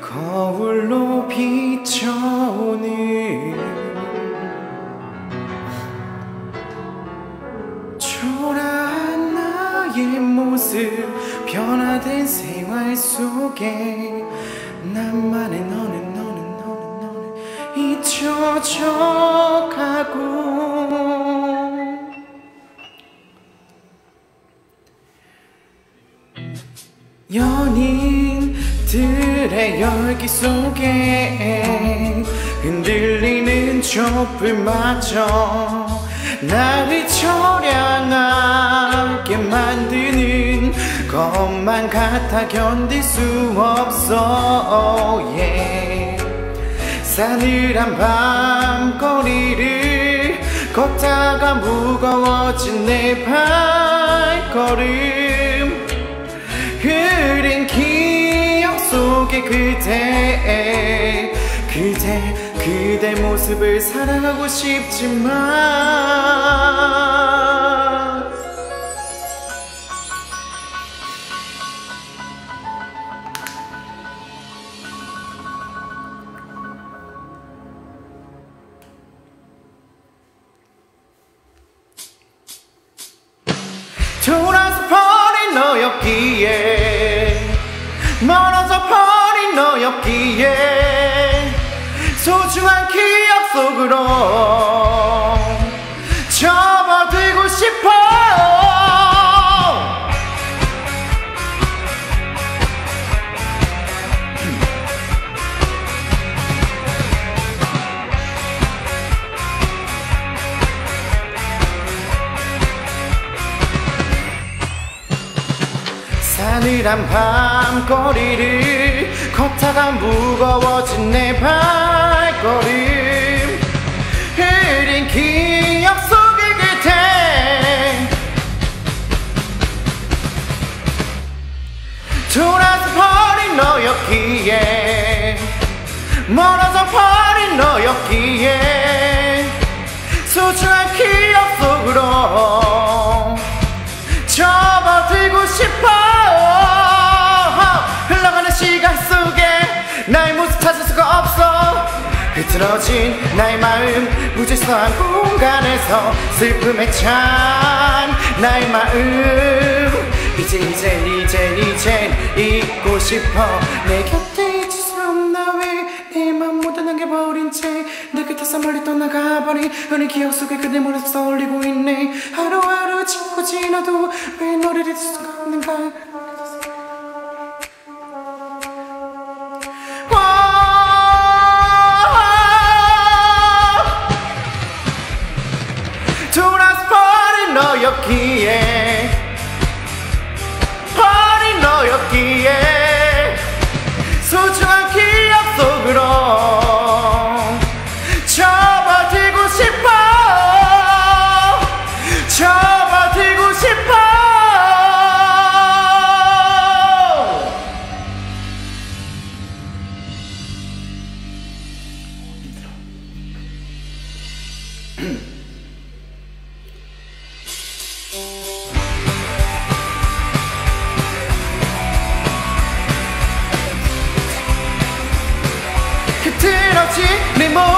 거울로 비춰오는 초라한 나의 모습 변화된 생활 속에 나만의 너는 너는 너는 너는 잊혀져 가고. 연인 들의 열기 속에 흔들리는 촛불마저 나를 처량하게 만드는 것만 같아 견딜 수 없어 yeah. 싸늘한 밤거리를 걷다가 무거워진 내 발걸음 흐린 기억 속에 그대 그대 그대 모습을 사랑하고 싶지만. 돌아서 버린 너였기에 멀어져 버린 너였기에 소중한 기억 속으로 싸늘한 밤거리를 걷다가 무거워진 내 발걸음. 흐린 기억 속의 그대. 돌아서 버린 너였기에 멀어져 버린 너였기에 소중한 기억 속으로 나의 모습 찾을 수가 없어. 흐트러진 나의 마음 무질서한 공간에서 슬픔에 찬 나의 마음. 이제 이제 이제 이제 잊고 싶어. 내 곁에 없나 왜내맘 모두 남겨버린 채내 곁에서 멀리 떠나가버린 어린 기억 속에 그대 모습 떠올리고 있네. 하루하루 지고 지나도 왜 너를 잊을 수가 없는가 너였기에 버린 너였기에 소중한 기억 속으로 접어들고 싶어. 접어들고 싶어. 흐트러 진내몸